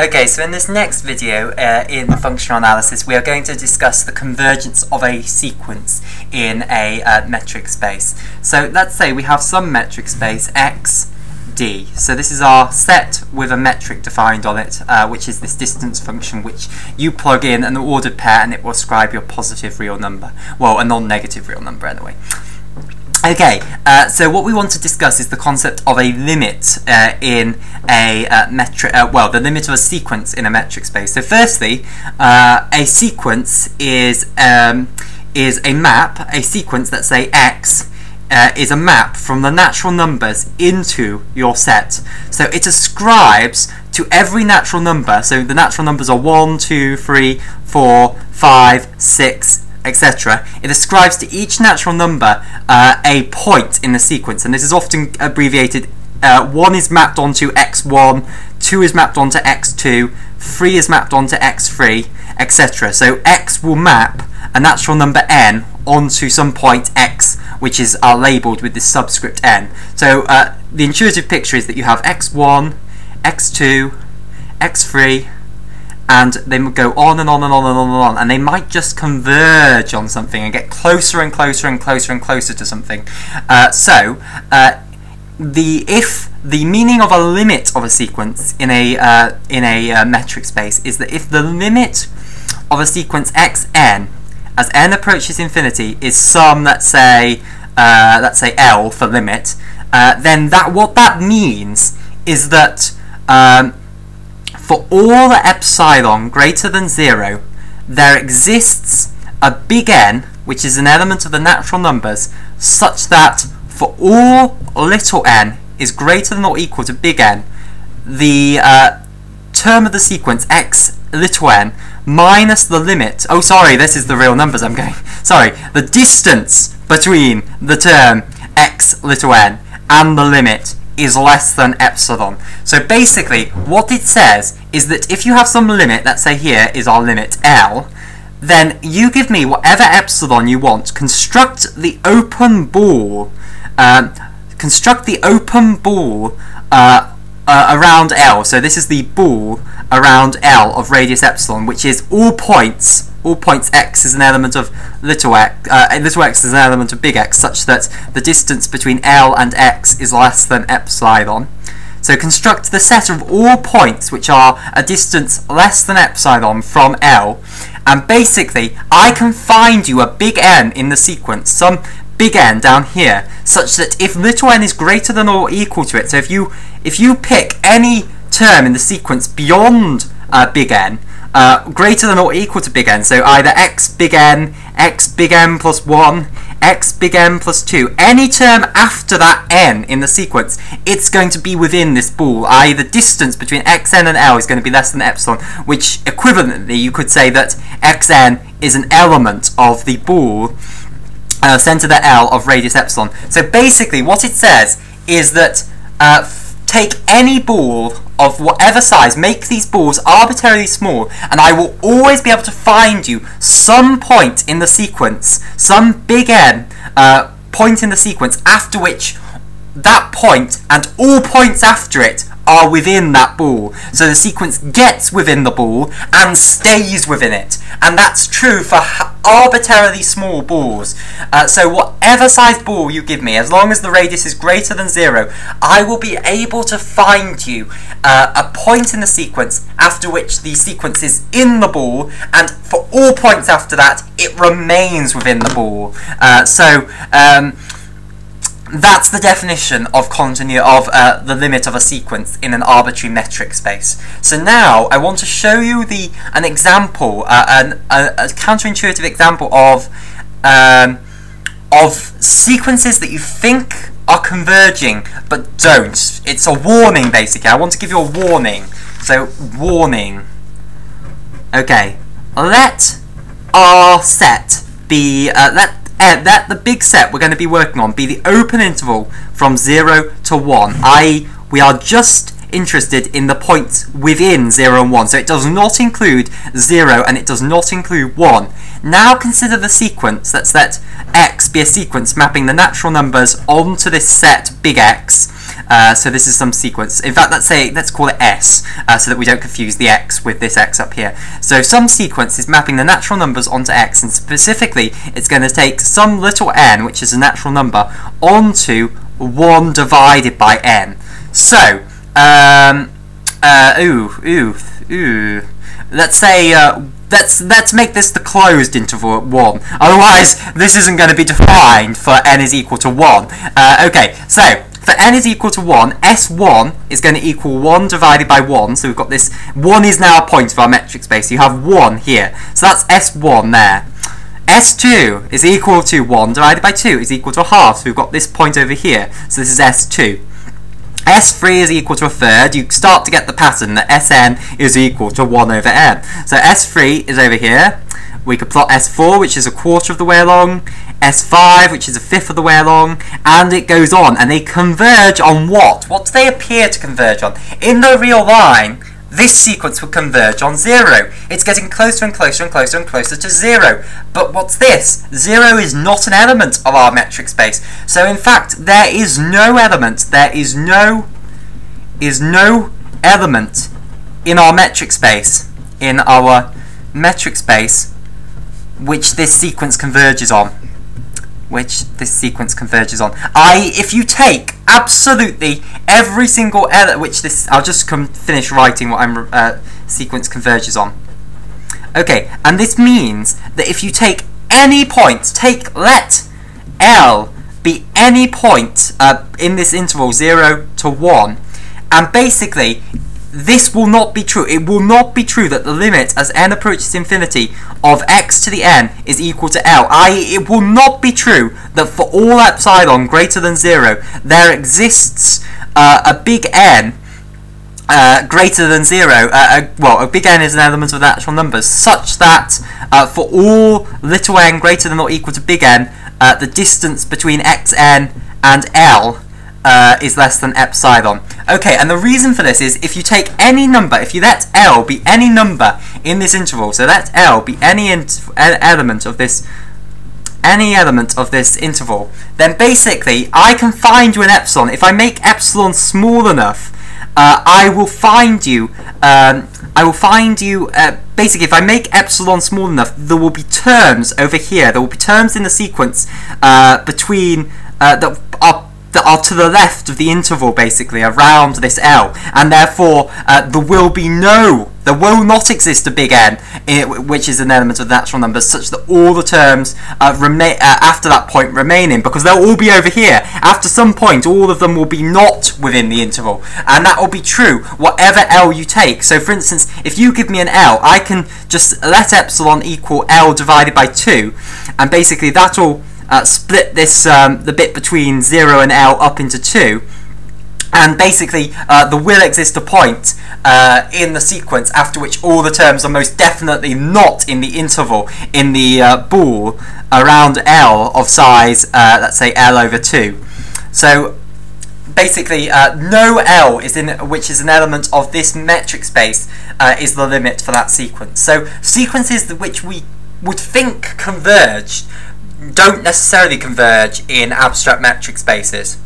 Okay, so in this next video uh, in functional analysis we are going to discuss the convergence of a sequence in a uh, metric space. So let's say we have some metric space x, d. So this is our set with a metric defined on it, uh, which is this distance function which you plug in an ordered pair and it will ascribe your positive real number. Well, a non-negative real number anyway. Okay, uh, so what we want to discuss is the concept of a limit uh, in a uh, metric, uh, well, the limit of a sequence in a metric space. So firstly, uh, a sequence is, um, is a map, a sequence, let's say x, uh, is a map from the natural numbers into your set. So it ascribes to every natural number, so the natural numbers are 1, 2, 3, 4, 5, 6, etc., it ascribes to each natural number uh, a point in the sequence, and this is often abbreviated. Uh, 1 is mapped onto x1, 2 is mapped onto x2, 3 is mapped onto x3, etc. So x will map a natural number n onto some point x, which is uh, labelled with this subscript n. So uh, the intuitive picture is that you have x1, x2, x3, and they would go on and on and on and on and on, and they might just converge on something and get closer and closer and closer and closer to something. Uh, so, uh, the if the meaning of a limit of a sequence in a uh, in a uh, metric space is that if the limit of a sequence xn as n approaches infinity is some let's say uh, let's say l for limit, uh, then that what that means is that um, for all the epsilon greater than 0, there exists a big N, which is an element of the natural numbers, such that for all little n is greater than or equal to big N, the uh, term of the sequence x little n minus the limit, oh sorry, this is the real numbers I'm going, sorry, the distance between the term x little n and the limit is less than epsilon. So basically, what it says is that if you have some limit, let's say here is our limit L, then you give me whatever epsilon you want, construct the open ball, um, construct the open ball uh, uh, around L. So this is the ball around L of radius epsilon, which is all points all points x is an element of little x, uh, little x is an element of big X, such that the distance between L and x is less than epsilon. So construct the set of all points which are a distance less than epsilon from L, and basically I can find you a big N in the sequence, some big N down here, such that if little n is greater than or equal to it, so if you if you pick any term in the sequence beyond uh, big N, uh, greater than or equal to big N. So either x big N, x big N plus 1, x big N plus 2. Any term after that n in the sequence, it's going to be within this ball, i.e. the distance between xn and L is going to be less than epsilon, which equivalently you could say that xn is an element of the ball uh, centre the L of radius epsilon. So basically what it says is that uh, take any ball of whatever size, make these balls arbitrarily small, and I will always be able to find you some point in the sequence, some big N uh, point in the sequence, after which that point and all points after it are within that ball. So the sequence gets within the ball and stays within it. And that's true for arbitrarily small balls. Uh, so whatever size ball you give me, as long as the radius is greater than zero, I will be able to find you uh, a point in the sequence after which the sequence is in the ball, and for all points after that, it remains within the ball. Uh, so, um, that's the definition of continuity of uh, the limit of a sequence in an arbitrary metric space. So now I want to show you the an example, uh, an, a, a, counterintuitive example of um, of sequences that you think are converging but don't. It's a warning basically. I want to give you a warning. So warning. Okay, let our set be uh, let uh, that the big set we're going to be working on be the open interval from 0 to 1, i.e. we are just interested in the points within 0 and 1, so it does not include 0 and it does not include 1. Now consider the sequence, let's let x be a sequence mapping the natural numbers onto this set big X, Uh, so this is some sequence. In fact, let's say let's call it S, uh, so that we don't confuse the X with this X up here. So some sequence is mapping the natural numbers onto X, and specifically, it's going to take some little n, which is a natural number, onto 1 divided by n. So, um, uh, ooh, ooh, ooh. Let's say uh, let's let's make this the closed interval at 1. Otherwise, this isn't going to be defined for n is equal to 1. Uh, okay, so for n is equal to 1, S1 is going to equal 1 divided by 1. So we've got this, 1 is now a point of our metric space. You have 1 here. So that's S1 there. S2 is equal to 1 divided by 2 is equal to a half. So we've got this point over here. So this is S2. S3 is equal to a third, you start to get the pattern that Sn is equal to 1 over n. So S3 is over here. We could plot S4, which is a quarter of the way along, S5, which is a fifth of the way along, and it goes on. And they converge on what? What do they appear to converge on? In the real line, this sequence would converge on 0. It's getting closer and closer and closer and closer to 0. But what's this? 0 is not an element of our metric space. So in fact, there is no element, there is no, is no element in our metric space, in our metric space, which this sequence converges on which this sequence converges on. I, if you take absolutely every single element, which this, I'll just come finish writing what I'm uh, sequence converges on. Okay, and this means that if you take any point, take let L be any point uh, in this interval 0 to 1, and basically this will not be true. It will not be true that the limit as n approaches infinity of x to the n is equal to L. I.e. it will not be true that for all epsilon greater than 0 there exists uh, a big N uh, greater than 0, uh, a, well, a big N is an element of natural numbers, such that uh, for all little n greater than or equal to big N, uh, the distance between xn and L uh, is less than epsilon. Okay, and the reason for this is if you take any number, if you let L be any number in this interval, so let L be any element of this any element of this interval, then basically I can find you an epsilon. If I make epsilon small enough, uh, I will find you. Um, I will find you. Uh, basically, if I make epsilon small enough, there will be terms over here. There will be terms in the sequence uh, between uh, that are that are to the left of the interval, basically, around this L, and therefore uh, there will be no, there will not exist a big N, which is an element of the natural numbers, such that all the terms uh, remain uh, after that point remain in, because they'll all be over here. After some point, all of them will be not within the interval, and that will be true whatever L you take. So, for instance, if you give me an L, I can just let epsilon equal L divided by 2, and basically that'll uh, split this um, the bit between 0 and L up into 2 and basically uh, there will exist a point uh, in the sequence after which all the terms are most definitely not in the interval in the uh, ball around L of size uh, let's say L over 2 so basically uh, no L is in which is an element of this metric space is the limit for that sequence. So sequences which we would think converge don't necessarily converge in abstract metric spaces.